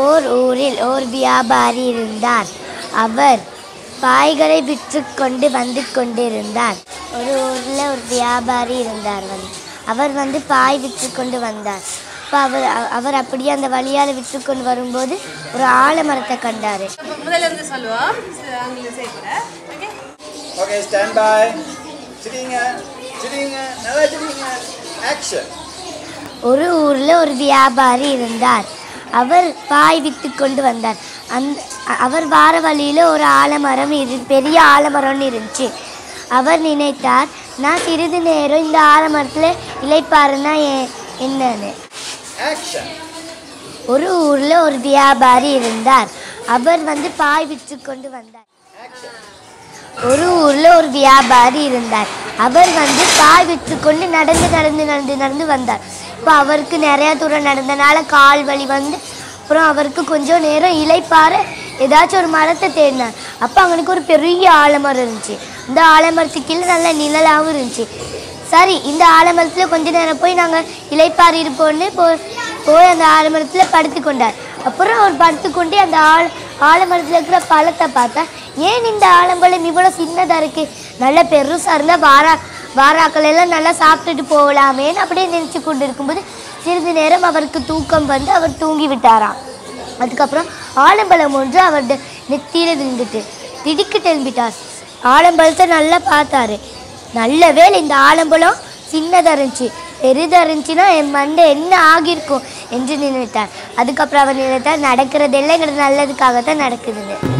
ஓர் ஊரில் ஓர் வியாபாரி இருந்தார். அவர் பாய்களை விற்று கொண்டு வந்து கொண்டிருந்தார். ஒரு ஊரில் ஒரு வியாபாரி இருந்தார் வந்து. அவர் வந்து பாய் விற்று கொண்டு வந்தார். இப்போ அவர் அவர் அப்படியே அந்த வழியால் விற்று கொண்டு வரும்போது ஒரு ஆலமரத்தை கண்டார். முதல்ல சொல்லுவோம் ஓகே. சிரிங்க சிரிங்க நல்லா சிரிங்க. ஆக்ஷன் ஒரு ஊரில் ஒரு வியாபாரி இருந்தார். அவர் பாய் விற்று கொண்டு வந்தார். அந்த அ- அவர் வார வழியில் ஒரு ஆலமரம் இரு பெரிய ஆலமரம்னு இருந்துச்சு. அவர் நினைத்தார் நான் சிறிது நேரம் இந்த ஆலமரத்தில் இலைப்பாருன்னா எ- என்னன்னு? ஒரு ஊரில் ஒரு வியாபாரி இருந்தார். அவர் வந்து பாய் விற்று கொண்டு வந்தார். ஒரு ஊரில் ஒரு வியாபாரி இருந்தார். அவர் வந்து பாய் விற்று கொண்டு நடந்து நடந்து நடந்து நடந்து வந்தார். இப்போ அவருக்கு நிறையா தூரம் நடந்தனால கால் வலி வந்து அப்புறம் அவருக்கு கொஞ்சம் நேரம் இலைப்பார ஏதாச்சும் ஒரு மரத்தை தேடினார். அப்போ அவனுக்கு ஒரு பெரிய ஆலமரம் இருந்துச்சு. இந்த ஆலமரத்துக்கு கீழே நல்ல நிழலாகவும் இருந்துச்சு. சரி இந்த ஆலமரத்தில் கொஞ்ச நேரம் போய் நாங்கள் இலைப்பாரி இருப்போம்னு போய் போய் அந்த ஆலமரத்தில் படுத்து கொண்டார் அப்புறம் அவர் படுத்துக்கொண்டே அந்த ஆள் ஆலமரத்தில் இருக்கிற பழத்தை பார்த்தா ஏன் இந்த ஆலம்பழம் இவ்வளோ சின்னதாக இருக்கு? நல்ல பெருசாக இருந்தால் வாரா வாராக்கள் எல்லாம் நல்லா சாப்பிட்டுட்டு போகலாமேன்னு அப்படியே நினச்சி கொண்டு இருக்கும்போது சிறிது நேரம் அவருக்கு தூக்கம் வந்து அவர் தூங்கி விட்டாராம் அதுக்கப்புறம் ஆலம்பழம் ஒன்று அவருடைய நெத்தியில் விழுந்துட்டு திடுக்கு எழும்பிட்டார். ஆலம்பழத்தை நல்லா பார்த்தாரு. நல்ல வேலை இந்த ஆலம்பழம் சின்னதாக இருந்துச்சு. பெரிதாக இருந்துச்சுன்னா என் மண்டை என்ன ஆகியிருக்கும்? என்று நினைத்தார் அதுக்கப்புறம் அவர் நினைத்தார் நடக்கிறதெல்லாம் எங்களுக்கு நல்லதுக்காகத்தான் நடக்குதுன்னு.